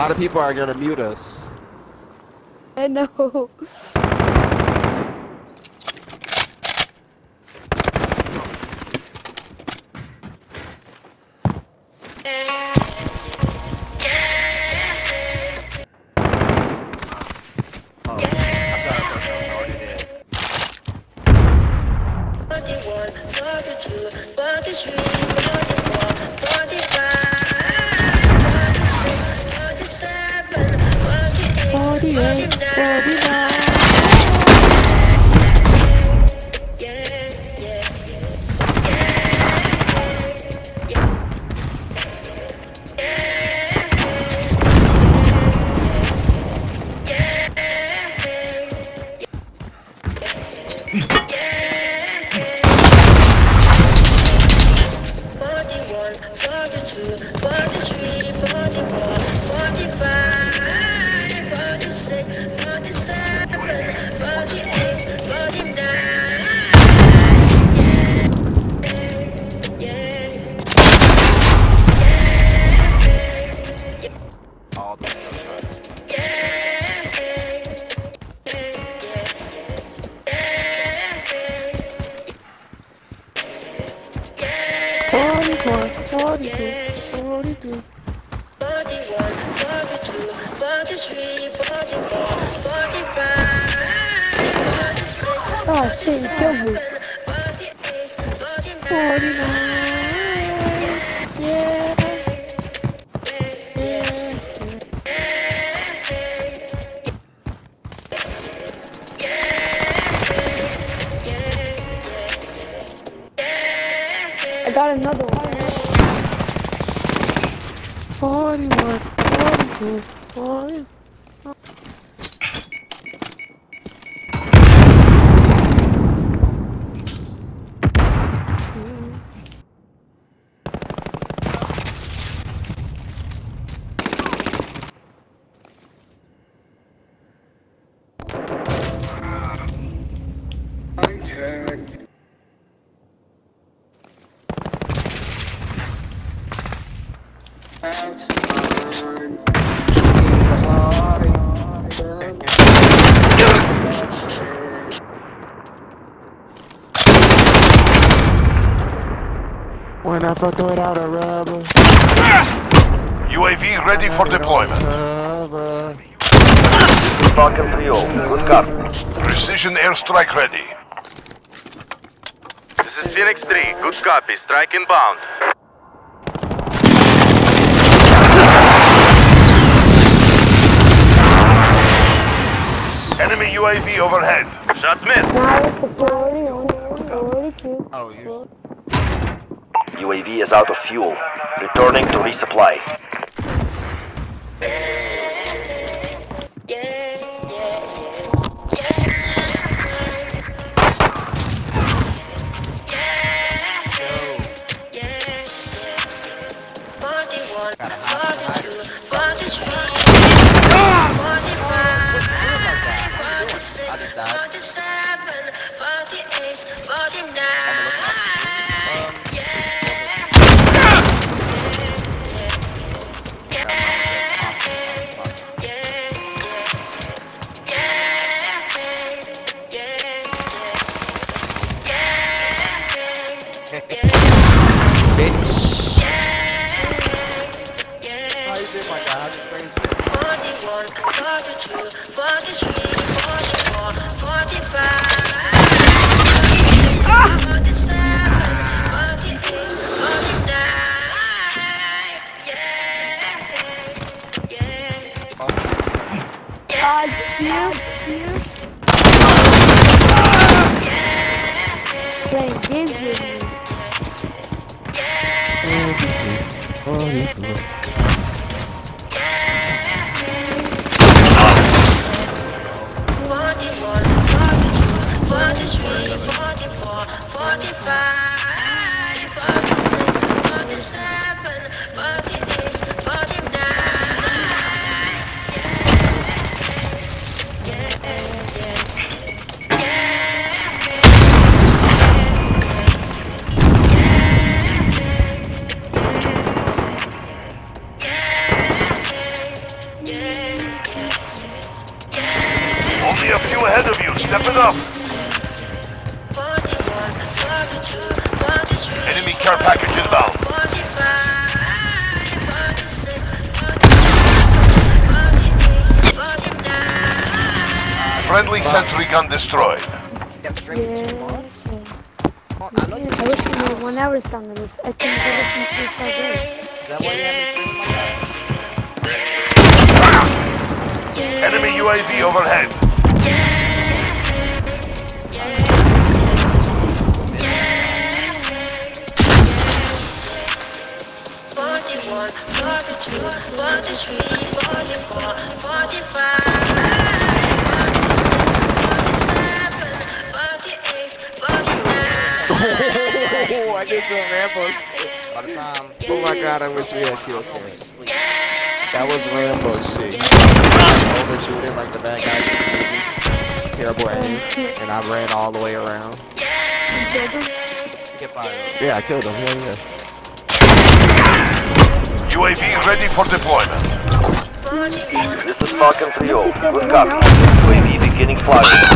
lot of people are gonna mute us. I know. Forty-eight, forty-nine. All 41, 42, 42. 41, 42, 43, 44, 45, 46. Ah, sei, que eu vou. 49. Got another one. 41, 42, 40. When I throw it out a rubber. UAV ready for deployment. rubber. Falcon 3-0. Good copy. Precision airstrike ready. This is Phoenix 3. Good copy. Strike inbound. UAV overhead. Shots missed. Now it's the 41, 42. Oh, you. UAV is out of fuel. Returning to resupply. I Bitch. How you doing, my guy? How's your crazy? Ah, it's you. Playing games. Holy Up. Enemy care package inbound. Friendly sentry gun destroyed. I wish we had one hour song of this. I think that Enemy UAV overhead. Forty-one, forty-two, forty-three, forty-four, forty-five, forty-six, forty-seven, forty-eight, forty-nine. Oh, I did some Rambo shit. The time. Oh my god, I wish we had kill cam. That was Rambo shit. Overshooting like the bad guys in the movie. Terrible aim. And I ran all the way around. Yeah, I killed him. Yeah, yeah. UAV ready for deployment. This is Falcon 3-0. Good copy. UAV beginning flight.